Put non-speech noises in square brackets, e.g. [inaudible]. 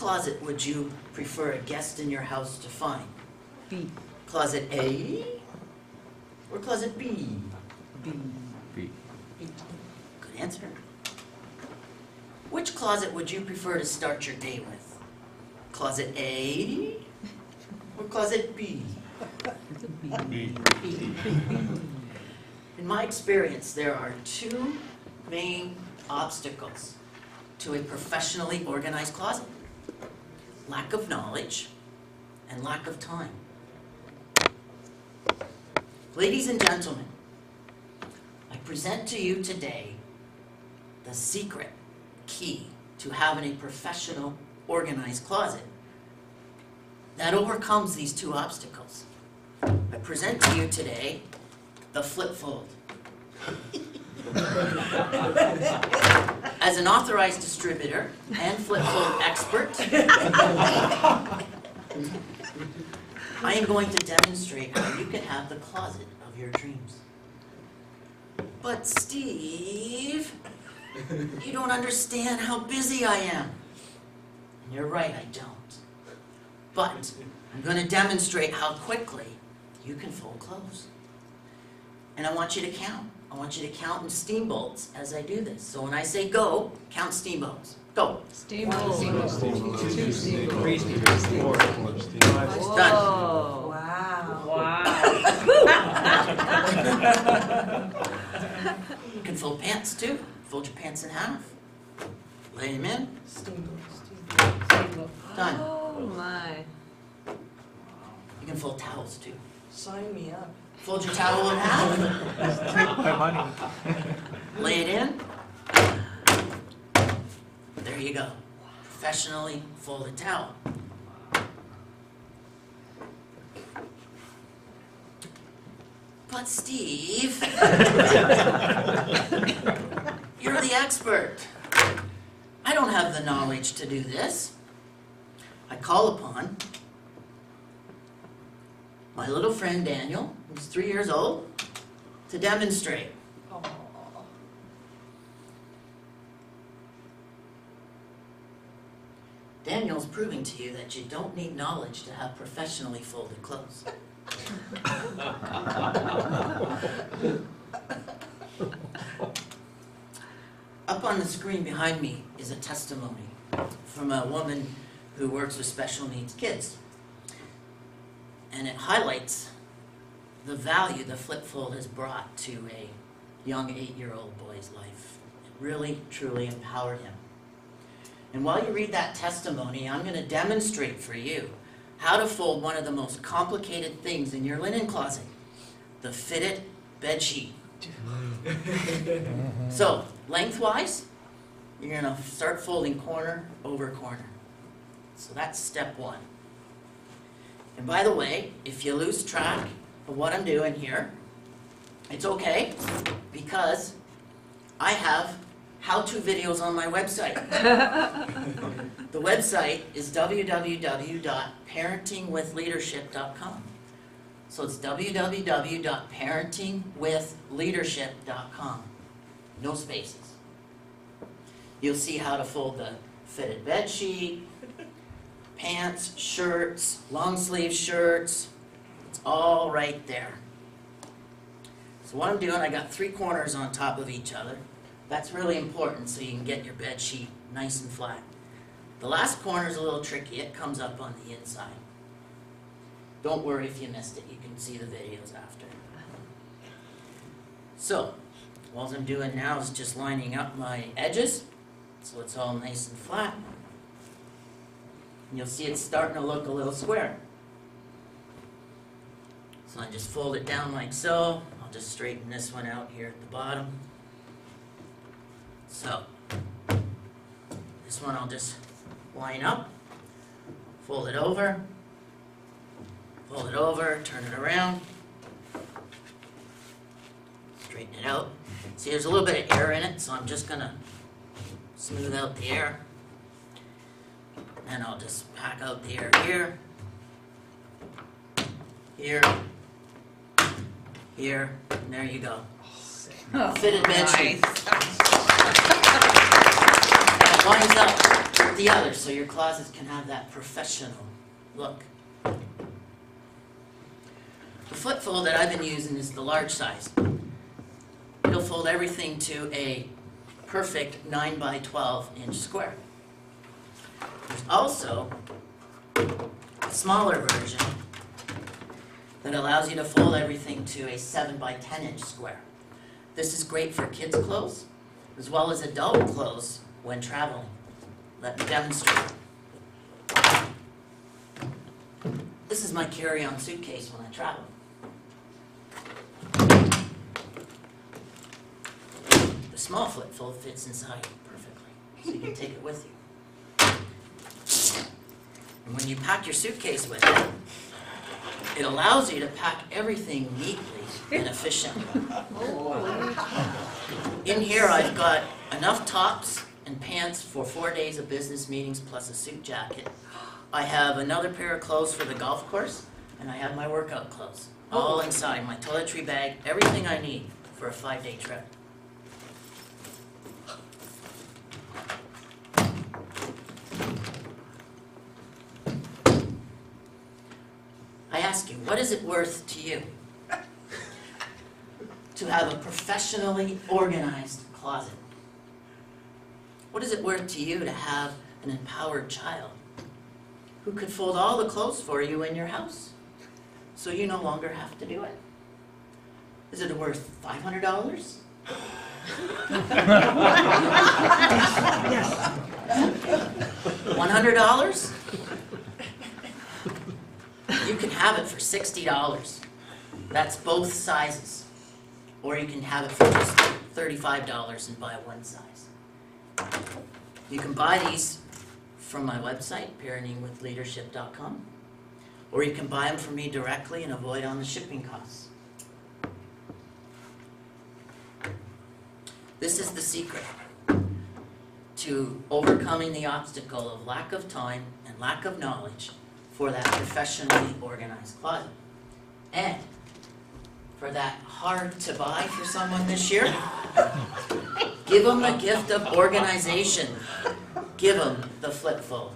closet would you prefer a guest in your house to find? B. Closet A or closet B? B. B. Good answer. Which closet would you prefer to start your day with? Closet A or closet B? B. [laughs] In my experience, there are two main obstacles to a professionally organized closet. Lack of knowledge and lack of time. Ladies and gentlemen, I present to you today the secret key to having a professional organized closet that overcomes these two obstacles. I present to you today the flip fold. [laughs] [laughs] As an authorized distributor and flip fold expert, I am going to demonstrate how you can have the closet of your dreams. But Steve, you don't understand how busy I am. And you're right, I don't. But I'm going to demonstrate how quickly you can fold clothes. And I want you to count. I want you to count in steamboats as I do this. So when I say go, count steamboats. Go. Steamboat. Three steamboats, four, It's done. Whoa. Wow. Wow. You can fold pants too. Fold your pants in half. Lay them in. Done. Oh, my. You can fold towels too. Sign me up. Fold your towel in half. Take my money. Lay it in. There you go. Professionally folded towel. But Steve, you're the expert. I don't have the knowledge to do this. I call upon my little friend Daniel, who's three years old, to demonstrate. Daniel's proving to you that you don't need knowledge to have professionally folded clothes. Up on the screen behind me is a testimony from a woman who works with special needs kids. And it highlights the value the flip fold has brought to a young eight-year-old boy's life. It really, truly empowered him. And while you read that testimony, I'm going to demonstrate for you how to fold one of the most complicated things in your linen closet the fitted bed sheet. [laughs] so, lengthwise, you're going to start folding corner over corner. So, that's step one. And by the way, if you lose track of what I'm doing here, it's okay because I have how-to videos on my website. [laughs] The website is www.parentingwithleadership.com. So it's www.parentingwithleadership.com. No spaces. You'll see how to fold the fitted bed sheet, pants, shirts, long sleeve shirts. It's all right there. So what I'm doing, I got three corners on top of each other. That's really important so you can get your bed sheet nice and flat. The last corner is a little tricky. It comes up on the inside. Don't worry if you missed it. You can see the videos after. So, all I'm doing now is just lining up my edges so it's all nice and flat. And you'll see it's starting to look a little square. So I just fold it down like so. I'll just straighten this one out here at the bottom. So, this one I'll just line up, fold it over, fold it over, turn it around, straighten it out. See, there's a little bit of air in it, so I'm just gonna smooth out the air. And I'll just pack out the air here, here, here, and there you go. Oh, Fitted bed sheet. Nice. It lines up with the other, so your closets can have that professional look. The flip fold that I've been using is the large size. It'll fold everything to a perfect nine by twelve inch square. There's also a smaller version that allows you to fold everything to a seven by ten inch square. This is great for kids' clothes as well as adult clothes when traveling. Let me demonstrate. This is my carry-on suitcase when I travel. The small flip fold fits inside perfectly, so you can take it with you. And when you pack your suitcase with it, it allows you to pack everything neatly and efficiently. [laughs] In here, I've got enough tops and pants for four days of business meetings plus a suit jacket. I have another pair of clothes for the golf course, and I have my workout clothes. All oh. inside, my toiletry bag, everything I need for a five-day trip. What is it worth to you to have a professionally organized closet? What is it worth to you to have an empowered child who could fold all the clothes for you in your house so you no longer have to do it? Is it worth $500? [laughs] yes. $100? You can have it for sixty dollars. That's both sizes. Or you can have it for just thirty-five dollars and buy one size. You can buy these from my website, parentingwithleadership.com, or you can buy them from me directly and avoid on the shipping costs. This is the secret to overcoming the obstacle of lack of time and lack of knowledge for that professionally organized closet. And for that hard to buy for someone this year, give them the gift of organization. Give them the flip fold.